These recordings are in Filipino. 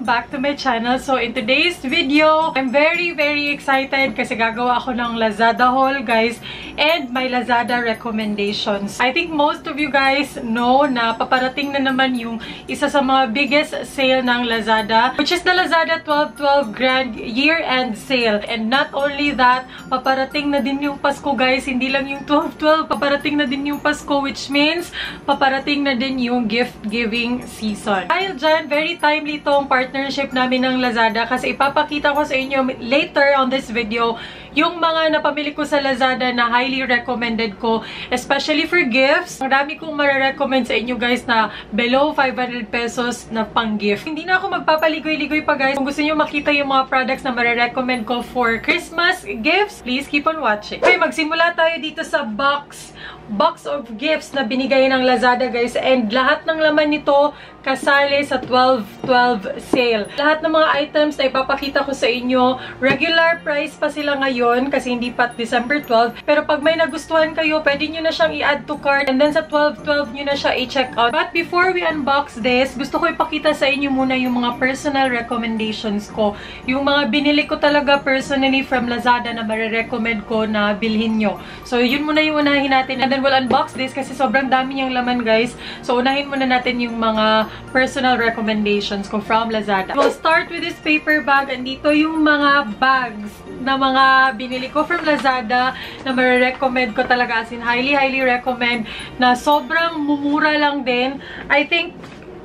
Welcome back to my channel. So in today's video, I'm very very excited kasi gagawa ako ng Lazada haul guys and my Lazada recommendations. I think most of you guys know na paparating na naman yung isa sa mga biggest sale ng Lazada which is the Lazada 1212 Grand Year-End Sale. And not only that, paparating na din yung Pasko guys. Hindi lang yung 1212, paparating na din yung Pasko which means paparating na din yung gift giving season. Dahil dyan, very timely itong partnership namin ng Lazada kasi ipapakita ko sa inyo later on this video yung mga napamili ko sa Lazada na highly recommended ko, especially for gifts. Marami kong marirecommend sa inyo guys na below 500 pesos na pang-gift. Hindi na ako magpapaligoy-ligoy pa guys. Kung gusto niyo makita yung mga products na marirecommend ko for Christmas gifts, please keep on watching. Okay, magsimula tayo dito sa box box of gifts na binigay ng Lazada guys and lahat ng laman nito kasali sa 12-12 sale. Lahat ng mga items na ipapakita ko sa inyo, regular price pa sila ngayon kasi hindi pa December 12. Pero pag may nagustuhan kayo, pwede nyo na siyang i-add to cart and then sa 12-12 nyo na siya i-check out. But before we unbox this, gusto ko ipakita sa inyo muna yung mga personal recommendations ko. Yung mga binili ko talaga personally from Lazada na marirecommend ko na bilhin nyo. So yun muna yung unahin natin and then we'll unbox this kasi sobrang dami niyang laman guys. So unahin muna natin yung mga personal recommendations ko from Lazada. We'll start with this paper bag. Andito yung mga bags na mga binili ko from Lazada na marirecommend ko talaga as in highly, highly recommend na sobrang mumura lang din. I think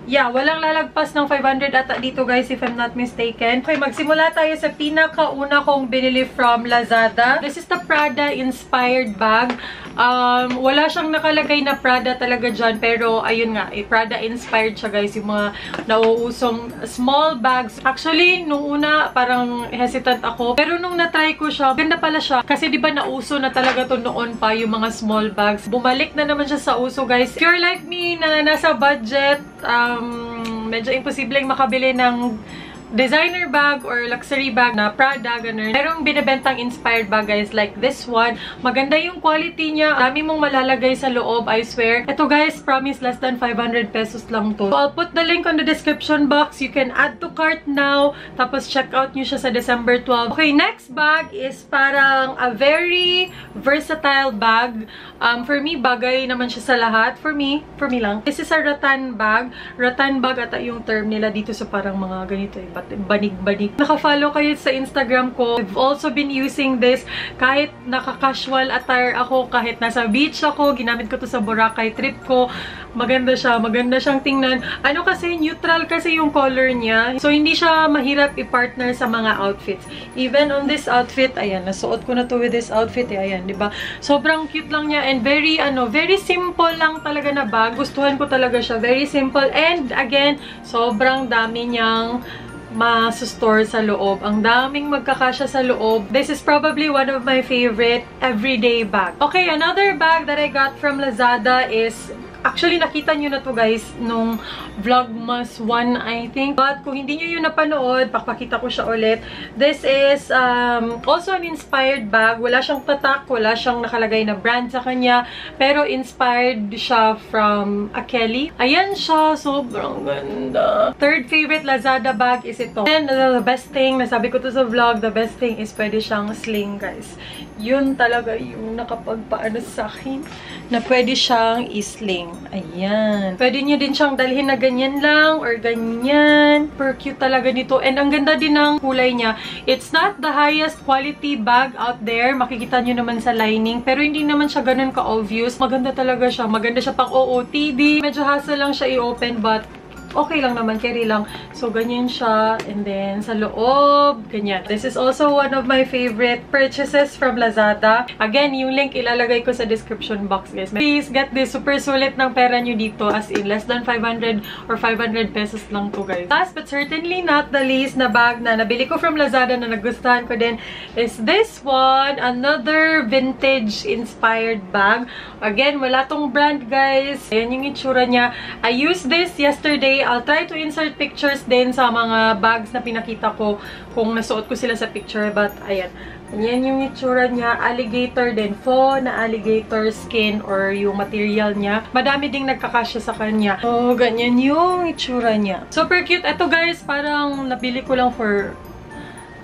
Yeah, walang lalagpas ng 500 ata dito guys if I'm not mistaken. Okay, magsimula tayo sa pinakauna kong binili from Lazada. This is the Prada inspired bag. Um, wala siyang nakalagay na Prada talaga dyan pero ayun nga, eh, Prada inspired siya guys. Yung mga nauusong small bags. Actually, nung una parang hesitant ako. Pero nung na-try ko siya, ganda pala siya. Kasi di ba nauso na talaga to noon pa yung mga small bags. Bumalik na naman siya sa uso guys. If you're like me na nasa budget, um, medyo imposibleng makabili ng designer bag or luxury bag na Prada, ganun. Merong binibentang inspired bag, guys, like this one. Maganda yung quality niya. Dami mong malalagay sa loob, I swear. Ito, guys, promise less than 500 pesos lang to. So, I'll put the link on the description box. You can add to cart now. Tapos, check out nyo siya sa December 12. Okay, next bag is parang a very versatile bag. Um, for me, bagay naman siya sa lahat. For me, for me lang. This is a rattan bag. Rattan bag ata yung term nila dito sa parang mga ganito eh banig-banig. Naka-follow kayo sa Instagram ko. I've also been using this kahit naka-casual attire ako, kahit nasa beach ako, ginamit ko to sa Boracay trip ko. Maganda siya, maganda siyang tingnan. Ano kasi, neutral kasi yung color niya. So, hindi siya mahirap i-partner sa mga outfits. Even on this outfit, ayan, nasuot ko na to with this outfit, eh, ayan, di ba? Sobrang cute lang niya and very, ano, very simple lang talaga na bag. Gustuhan ko talaga siya. Very simple and, again, sobrang dami niyang ma-store sa loob. Ang daming magkakasya sa loob. This is probably one of my favorite everyday bag. Okay, another bag that I got from Lazada is Actually, nakita nyo na to guys nung Vlogmas 1, I think. But kung hindi nyo yun napanood, pakpakita ko siya ulit. This is um, also an inspired bag. Wala siyang tatak, wala siyang nakalagay na brand sa kanya. Pero inspired siya from Akeli. Ayan siya, sobrang ganda. Third favorite Lazada bag is ito. And the best thing, nasabi ko to sa vlog, the best thing is pwede siyang sling guys. Yun talaga yung nakapagpaano sa akin na pwede siyang isling. Ayan. Pwede nyo din siyang dalhin na ganyan lang or ganyan. Per cute talaga nito. And ang ganda din ng kulay niya. It's not the highest quality bag out there. Makikita nyo naman sa lining. Pero hindi naman siya ganun ka-obvious. Maganda talaga siya. Maganda siya pang OOTD. Medyo hassle lang siya i-open but okay lang naman, carry lang. So, ganyan siya. And then, sa loob, ganyan. This is also one of my favorite purchases from Lazada. Again, yung link ilalagay ko sa description box, guys. Please get this. Super sulit ng pera nyo dito. As in, less than 500 or 500 pesos lang to, guys. Last but certainly not the least na bag na nabili ko from Lazada na nagustuhan ko din is this one. Another vintage-inspired bag. Again, wala tong brand, guys. Ayan yung itsura niya. I used this yesterday I'll try to insert pictures din sa mga bags na pinakita ko kung nasuot ko sila sa picture. But, ayan. Yan yung itsura niya. Alligator din. Faux na alligator skin or yung material niya. Madami ding nagkakasya sa kanya. So, ganyan yung itsura niya. Super cute. Ito guys, parang nabili ko lang for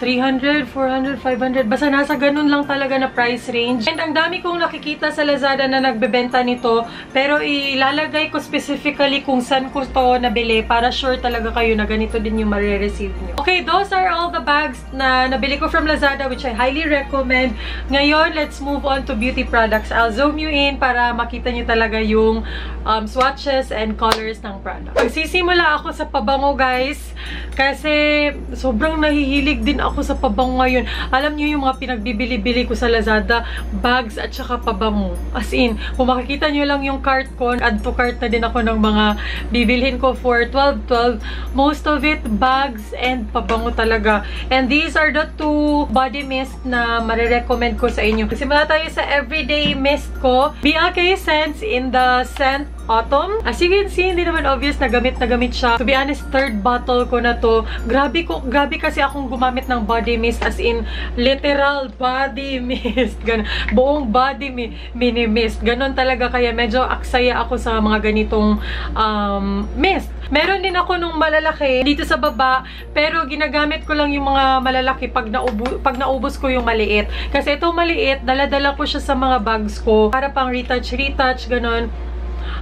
300, 400, 500. Basta nasa ganun lang talaga na price range. And ang dami kong nakikita sa Lazada na nagbebenta nito. Pero ilalagay ko specifically kung saan ko to nabili para sure talaga kayo na ganito din yung marireceive nyo. Okay, those are all the bags na nabili ko from Lazada which I highly recommend. Ngayon, let's move on to beauty products. I'll zoom you in para makita nyo talaga yung um, swatches and colors ng product. Magsisimula ako sa pabango guys kasi sobrang nahihilig din ako ako sa pabango ngayon. Alam niyo yung mga pinagbibili-bili ko sa Lazada, bags at saka pabango. As in, kung makikita niyo lang yung cart ko, add to cart na din ako ng mga bibilhin ko for 12.12. Most of it, bags and pabango talaga. And these are the two body mist na marirecommend ko sa inyo. Simula tayo sa everyday mist ko. BLK Scents in the scent autumn. As you can see, hindi naman obvious na gamit na gamit siya. To be honest, third bottle ko na to. Grabe ko, grabe kasi akong gumamit ng body mist as in literal body mist. Ganun. Buong body mi mini mist. Ganon talaga kaya medyo aksaya ako sa mga ganitong um, mist. Meron din ako nung malalaki dito sa baba, pero ginagamit ko lang yung mga malalaki pag, naubu pag naubos ko yung maliit. Kasi ito maliit, dala-dala ko siya sa mga bags ko para pang retouch, retouch, ganon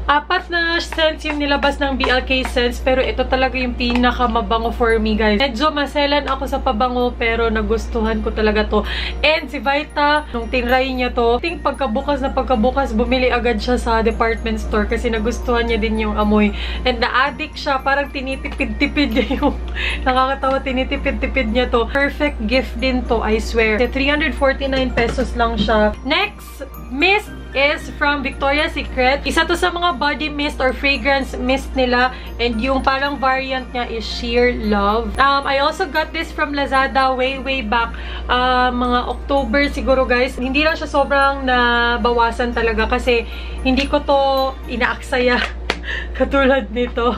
apat na scents yung nilabas ng BLK scents, pero ito talaga yung pinakamabango for me, guys. Medyo maselan ako sa pabango, pero nagustuhan ko talaga to. And si Vita, nung tinry niya to, think pagkabukas na pagkabukas, bumili agad siya sa department store kasi nagustuhan niya din yung amoy. And na-addict siya, parang tinitipid-tipid niya yung nakakatawa, tinitipid-tipid niya to. Perfect gift din to, I swear. 349 pesos lang siya. Next, Mist is from Victoria's Secret. Isa to sa mga body mist or fragrance mist nila. And yung parang variant niya is Sheer Love. Um, I also got this from Lazada way, way back. Uh, mga October siguro guys. Hindi lang siya sobrang nabawasan talaga kasi hindi ko to inaaksaya Katulad nito.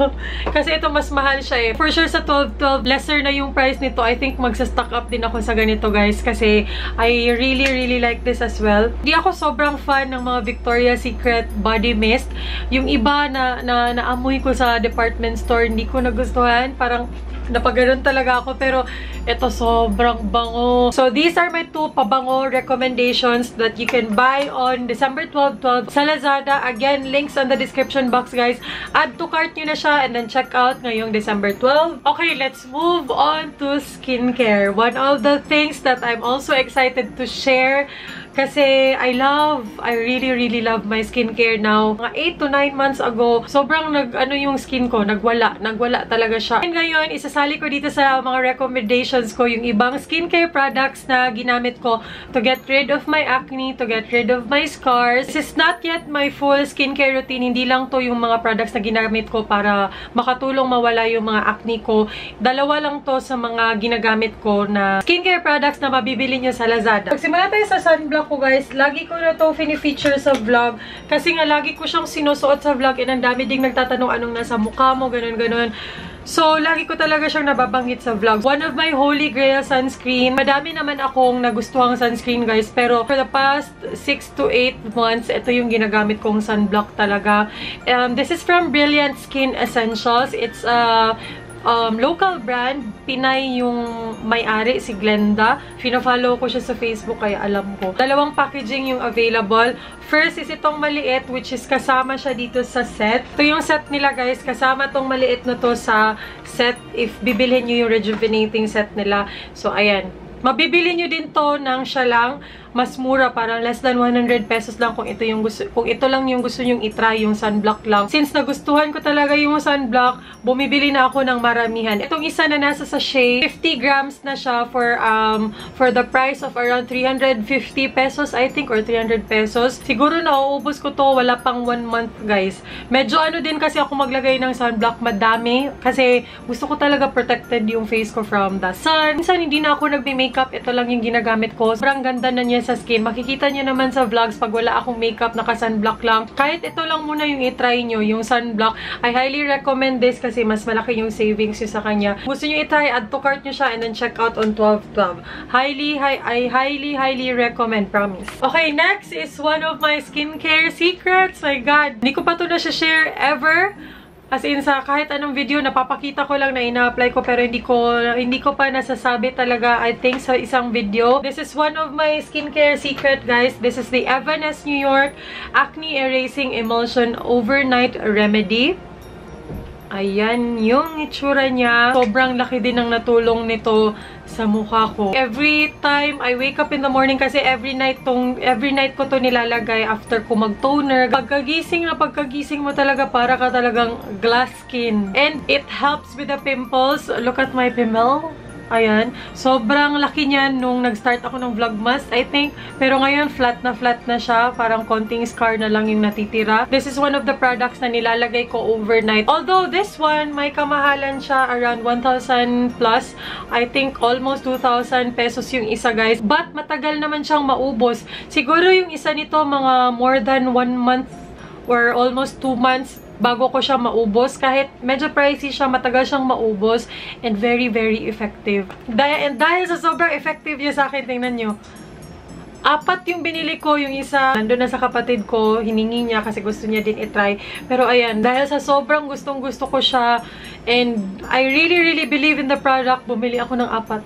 Kasi ito mas mahal siya eh. For sure sa 12.12, lesser na yung price nito. I think magsa-stock up din ako sa ganito guys. Kasi I really, really like this as well. Hindi ako sobrang fan ng mga Victoria's Secret body mist. Yung iba na, na naamoy ko sa department store, hindi ko nagustuhan. Parang napaganon talaga ako. Pero ito sobrang bango. So these are my two pabango recommendations that you can buy on December 12, 12 sa Lazada. Again, links on the description box guys. Add to cart nyo na siya and then check out ngayong December 12. Okay, let's move on to skincare. One of the things that I'm also excited to share kasi I love, I really, really love my skincare now. Mga 8 to 9 months ago, sobrang nag, ano yung skin ko, nagwala. Nagwala talaga siya. And ngayon, isasali ko dito sa mga recommendations ko yung ibang skincare products na ginamit ko to get rid of my acne, to get rid of my scars. This is not yet my full skincare routine. Hindi lang to yung mga products na ginamit ko para makatulong mawala yung mga acne ko. Dalawa lang to sa mga ginagamit ko na skincare products na mabibili nyo sa Lazada. Magsimula tayo sa sunblock ko guys, lagi ko na to fini-feature sa vlog. Kasi nga lagi ko siyang sinusuot sa vlog and ang dami ding nagtatanong anong nasa mukha mo, ganun ganon So, lagi ko talaga siyang nababanggit sa vlog. One of my holy grail sunscreen. Madami naman akong nagustuhang sunscreen, guys. Pero for the past 6 to 8 months, ito yung ginagamit kong sunblock talaga. Um, this is from Brilliant Skin Essentials. It's a um, local brand. Pinay yung may-ari, si Glenda. Fina-follow ko siya sa Facebook, kaya alam ko. Dalawang packaging yung available. First is itong maliit, which is kasama siya dito sa set. Ito yung set nila, guys. Kasama tong maliit na to sa set if bibilhin nyo yung rejuvenating set nila. So, ayan. Mabibili nyo din to ng siya lang mas mura, parang less than 100 pesos lang kung ito yung gusto, kung ito lang yung gusto nyong itry, yung sunblock lang. Since nagustuhan ko talaga yung sunblock, bumibili na ako ng maramihan. Itong isa na nasa sachet, 50 grams na siya for um for the price of around 350 pesos, I think, or 300 pesos. Siguro nauubos ko to, wala pang 1 month, guys. Medyo ano din kasi ako maglagay ng sunblock, madami. Kasi gusto ko talaga protected yung face ko from the sun. Minsan hindi na ako nagbe-makeup, ito lang yung ginagamit ko. Sobrang ganda na niya sa skin. Makikita niyo naman sa vlogs pag wala akong makeup, naka-sunblock lang. Kahit ito lang muna yung i-try nyo, yung sunblock. I highly recommend this kasi mas malaki yung savings yung sa kanya. Gusto nyo i-try, add to cart nyo siya and then check out on 1212. Highly, hi I highly, highly recommend, promise. Okay, next is one of my skincare secrets. My God, hindi ko pa to na share ever. As in, sa kahit anong video, napapakita ko lang na ina-apply ko pero hindi ko, hindi ko pa nasasabi talaga, I think, sa isang video. This is one of my skincare secret, guys. This is the Evanes New York Acne Erasing Emulsion Overnight Remedy. Ayan yung itsura niya. Sobrang laki din ng natulong nito sa mukha ko. Every time I wake up in the morning kasi every night tong every night ko to nilalagay after ko mag-toner. Pagkagising na pagkagising mo talaga para ka talagang glass skin. And it helps with the pimples. Look at my pimples. Ayan. Sobrang laki niyan nung nag-start ako ng Vlogmas, I think. Pero ngayon, flat na flat na siya. Parang konting scar na lang yung natitira. This is one of the products na nilalagay ko overnight. Although, this one, may kamahalan siya around 1,000 plus. I think almost 2,000 pesos yung isa, guys. But, matagal naman siyang maubos. Siguro yung isa nito, mga more than 1 month or almost 2 months bago ko siya maubos. Kahit medyo pricey siya, matagal siyang maubos. And very, very effective. Dahil, and dahil sa sobrang effective niya sa akin, tingnan nyo. Apat yung binili ko, yung isa nandun na sa kapatid ko, hiningi niya kasi gusto niya din itry. Pero ayan, dahil sa sobrang gustong gusto ko siya, and I really, really believe in the product, bumili ako ng apat.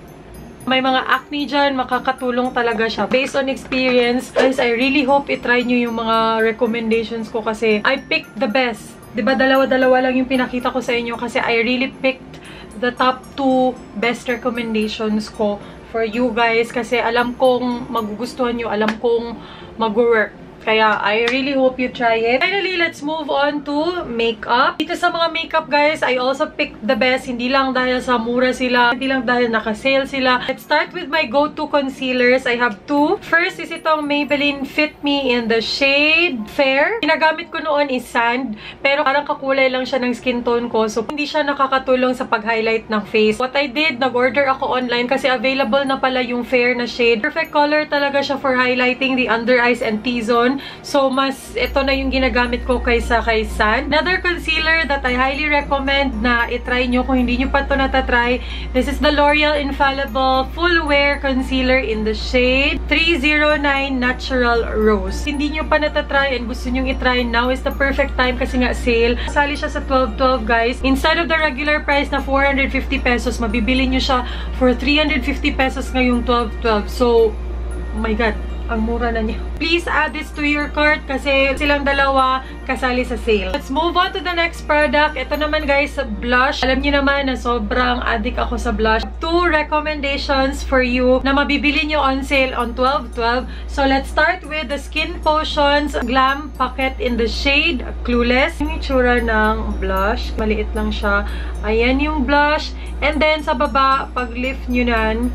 May mga acne dyan, makakatulong talaga siya. Based on experience, guys, I really hope itry nyo yung mga recommendations ko kasi I picked the best 'di ba dalawa-dalawa lang yung pinakita ko sa inyo kasi I really picked the top two best recommendations ko for you guys kasi alam kong magugustuhan nyo, alam kong mag-work. Kaya, I really hope you try it. Finally, let's move on to makeup. Dito sa mga makeup, guys, I also picked the best. Hindi lang dahil sa mura sila, hindi lang dahil naka-sale sila. Let's start with my go-to concealers. I have two. First is itong Maybelline Fit Me in the shade Fair. Ginagamit ko noon is sand, pero parang kakulay lang siya ng skin tone ko. So, hindi siya nakakatulong sa pag-highlight ng face. What I did, nag-order ako online kasi available na pala yung fair na shade. Perfect color talaga siya for highlighting the under eyes and T-zone. So, mas ito na yung ginagamit ko kaysa kay Sun. Another concealer that I highly recommend na itry nyo kung hindi nyo pa ito natatry. This is the L'Oreal Infallible Full Wear Concealer in the shade 309 Natural Rose. Hindi nyo pa natatry and gusto nyo itry, now is the perfect time kasi nga sale. Sali siya sa 12.12 guys. Instead of the regular price na 450 pesos, mabibili nyo siya for 350 pesos ngayong 12.12. So, oh my god, ang mura na niya. Please add this to your cart kasi silang dalawa kasali sa sale. Let's move on to the next product. Ito naman guys, blush. Alam niyo naman na sobrang addict ako sa blush. Two recommendations for you na mabibili nyo on sale on 12.12. So let's start with the Skin Potions Glam Packet in the shade Clueless. Yung itsura ng blush. Maliit lang siya. Ayan yung blush. And then sa baba, pag lift nyo nan,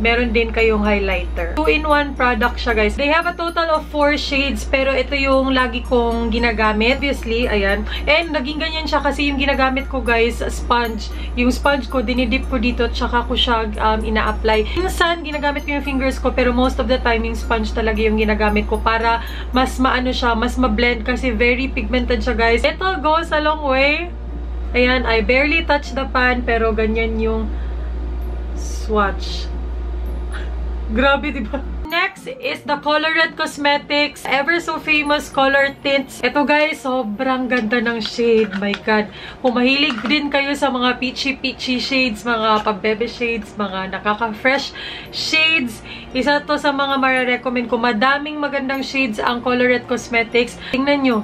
meron din kayong highlighter. 2-in-1 product siya, guys. They have a total of 4 shades, pero ito yung lagi kong ginagamit. Obviously, ayan. And naging ganyan siya kasi yung ginagamit ko, guys, sponge. Yung sponge ko, dinidip ko dito, tsaka ko siya um, ina-apply. Minsan, ginagamit ko yung fingers ko, pero most of the time, yung sponge talaga yung ginagamit ko para mas maano siya, mas ma-blend kasi very pigmented siya, guys. Ito goes a long way. Ayan, I barely touch the pan, pero ganyan yung swatch. Grabe, di ba? Next is the Colored Cosmetics Ever So Famous Color Tints. Ito guys, sobrang ganda ng shade. My God. Kung mahilig din kayo sa mga peachy-peachy shades, mga pabebe shades, mga nakaka-fresh shades, isa to sa mga mara-recommend ko. Madaming magandang shades ang Colored Cosmetics. Tingnan nyo.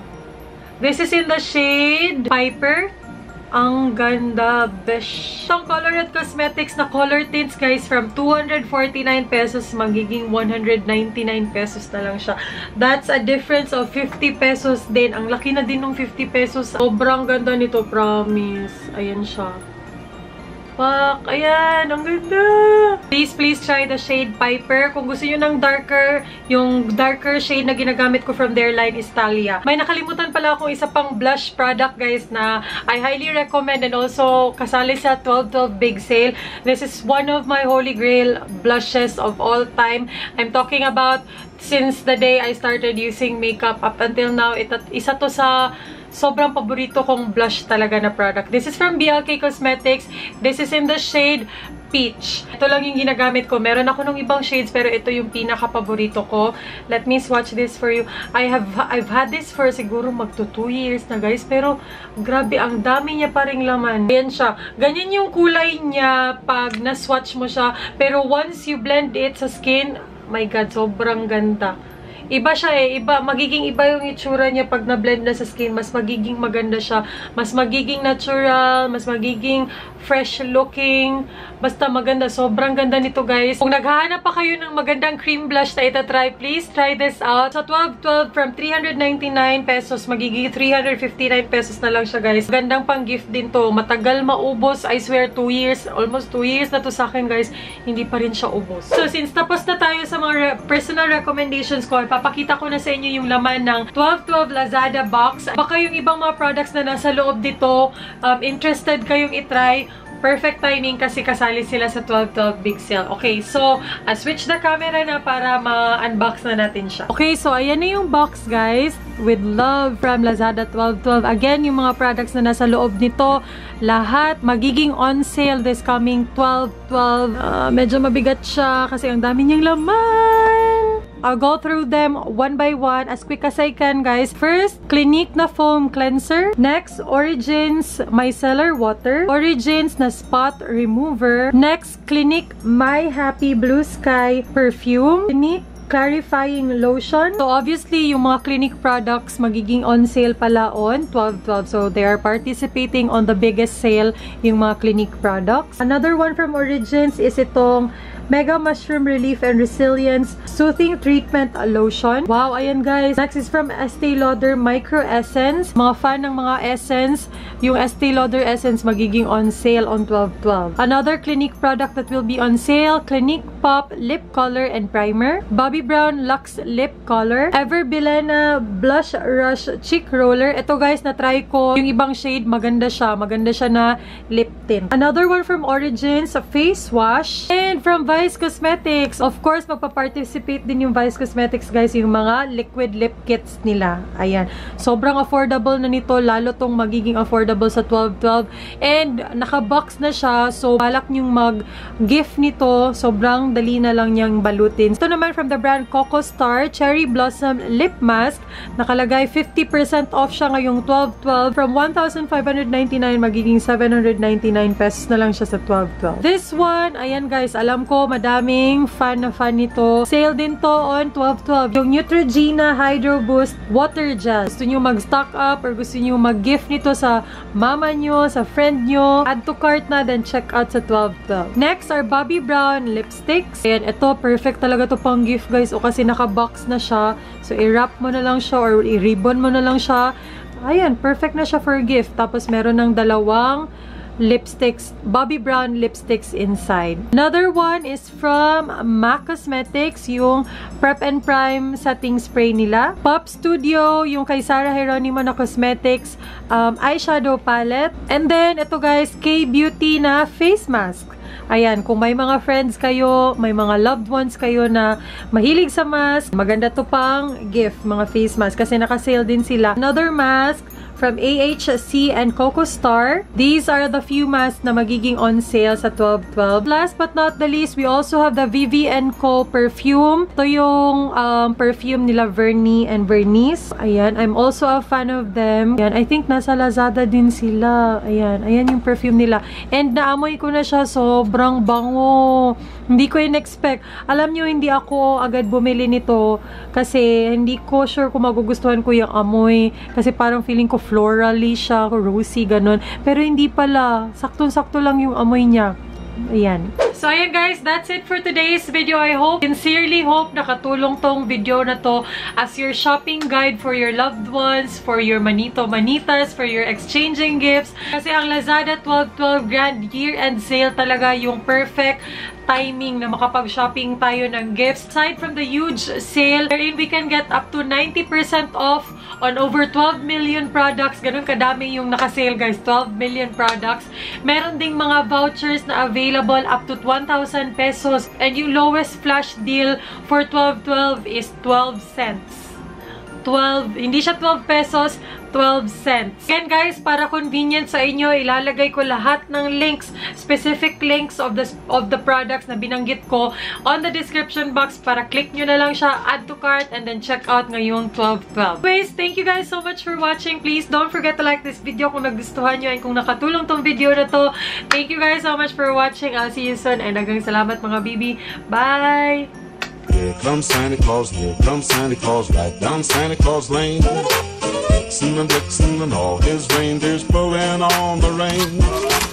This is in the shade Piper. Ang ganda, besh. Itong Colored Cosmetics na color tints, guys, from 249 pesos, magiging 199 pesos na lang siya. That's a difference of 50 pesos din. Ang laki na din ng 50 pesos. Sobrang ganda nito, promise. Ayan siya. Pak! Ayan! Ang ganda! Please, please try the shade Piper. Kung gusto nyo ng darker, yung darker shade na ginagamit ko from their line is Talia. May nakalimutan pala akong isa pang blush product, guys, na I highly recommend and also kasali sa 12-12 big sale. This is one of my holy grail blushes of all time. I'm talking about since the day I started using makeup up until now. Ito, isa to sa sobrang paborito kong blush talaga na product. This is from BLK Cosmetics. This is in the shade Peach. Ito lang yung ginagamit ko. Meron ako ng ibang shades pero ito yung pinaka-paborito ko. Let me swatch this for you. I have I've had this for siguro magto 2 years na guys. Pero grabe, ang dami niya pa ring laman. Ayan siya. Ganyan yung kulay niya pag na-swatch mo siya. Pero once you blend it sa skin, my god, sobrang ganda. Iba siya eh. Iba, magiging iba yung itsura niya pag na-blend na sa skin. Mas magiging maganda siya. Mas magiging natural. Mas magiging fresh looking. Basta maganda. Sobrang ganda nito guys. Kung naghahanap pa kayo ng magandang cream blush na itatry, please try this out. Sa 12-12 from 399 pesos, magiging 359 pesos na lang siya guys. Gandang pang gift din to. Matagal maubos. I swear 2 years. Almost 2 years na to sa akin guys. Hindi pa rin siya ubos. So since tapos na tayo sa mga re personal recommendations ko, papakita ko na sa inyo yung laman ng 1212 Lazada box. Baka yung ibang mga products na nasa loob dito, um, interested kayong itry, perfect timing kasi kasali sila sa 1212 Big Sale. Okay, so, uh, switch the camera na para ma-unbox na natin siya. Okay, so ayan na yung box, guys. With love from Lazada 1212. Again, yung mga products na nasa loob nito, lahat magiging on sale this coming 1212. Uh, medyo mabigat siya kasi ang dami niyang laman. I'll go through them one by one as quick as I can, guys. First, Clinique na Foam Cleanser. Next, Origins Micellar Water. Origins na Spot Remover. Next, Clinique My Happy Blue Sky Perfume. Clinique clarifying lotion. So, obviously, yung mga clinic products magiging on sale pala on 12-12. So, they are participating on the biggest sale yung mga clinic products. Another one from Origins is itong Mega Mushroom Relief and Resilience Soothing Treatment Lotion. Wow, ayan guys. Next is from Estee Lauder Micro Essence. Mga fan ng mga essence, yung Estee Lauder Essence magiging on sale on 12-12. Another Clinique product that will be on sale, Clinique Pop Lip Color and Primer. Bobbi Brown Luxe Lip Color. Ever Bilena Blush Rush Cheek Roller. Ito guys, na-try ko. Yung ibang shade, maganda siya. Maganda siya na lip tint. Another one from Origins, a face wash. And from Vice Cosmetics. Of course, magpa-participate din yung Vice Cosmetics, guys, yung mga liquid lip kits nila. Ayan. Sobrang affordable na nito, lalo tong magiging affordable sa 12-12. And, naka-box na siya, so balak nyong mag-gift nito, sobrang dali na lang niyang balutin. Ito naman from the brand Coco Star Cherry Blossom Lip Mask. Nakalagay 50% off siya ngayong 12-12. From 1,599, magiging 799 pesos na lang siya sa 12-12. This one, ayan guys, alam ko, madaming fan na fan nito. Sale din to on 12-12. Yung Neutrogena Hydro Boost Water Gel. Gusto nyo mag-stock up or gusto nyo mag-gift nito sa mama nyo, sa friend nyo, add to cart na, then check out sa 12-12. Next are Bobbi Brown lipsticks. Ayan, ito, perfect talaga to pang gift guys. O kasi naka-box na siya. So, i-wrap mo na lang siya or i-ribbon mo na lang siya. Ayan, perfect na siya for gift. Tapos, meron ng dalawang lipsticks, Bobbi Brown lipsticks inside. Another one is from MAC Cosmetics, yung Prep and Prime setting spray nila. Pop Studio, yung kay Sarah Geronimo na cosmetics, um, eyeshadow palette. And then, ito guys, K-Beauty na face mask. Ayan, kung may mga friends kayo, may mga loved ones kayo na mahilig sa mask, maganda to pang gift, mga face mask. Kasi naka-sale din sila. Another mask, from AHC and Coco Star. These are the few masks na magiging on sale sa 12.12. Last but not the least, we also have the Vivi Co perfume. Ito yung um, perfume nila Vernie and Vernice. Ayan, I'm also a fan of them. Ayan, I think nasa Lazada din sila. Ayan, ayan yung perfume nila. And naamoy ko na siya, sobrang bango. Hindi ko in-expect. Alam nyo, hindi ako agad bumili nito kasi hindi ko sure kung magugustuhan ko yung amoy. Kasi parang feeling ko florally siya, rosy, ganun. Pero hindi pala. Saktong-sakto lang yung amoy niya. Ayan. So, ayan guys, that's it for today's video. I hope, sincerely hope nakatulong tong video na to as your shopping guide for your loved ones, for your manito-manitas, for your exchanging gifts. Kasi ang Lazada 12-12 Grand Year-End Sale talaga yung perfect timing na makapag-shopping tayo ng gifts. Aside from the huge sale, wherein we can get up to 90% off on over 12 million products. Ganun kadami yung naka-sale guys. 12 million products. Meron ding mga vouchers na available up to 1,000 pesos. And yung lowest flash deal for 12-12 is 12 cents. 12, hindi siya 12 pesos, 12 cents. Again guys, para convenient sa inyo, ilalagay ko lahat ng links, specific links of the of the products na binanggit ko on the description box para click nyo na lang siya, add to cart, and then check out ngayong 12-12. Anyways, thank you guys so much for watching. Please don't forget to like this video kung nagustuhan nyo and kung nakatulong tong video na to. Thank you guys so much for watching. I'll see you soon and nagang salamat mga bibi. Bye! Here comes Santa Claus, here comes Santa Claus, right down Santa Claus Lane. Dixon and Dixon and all his reindeers pulling on the reins.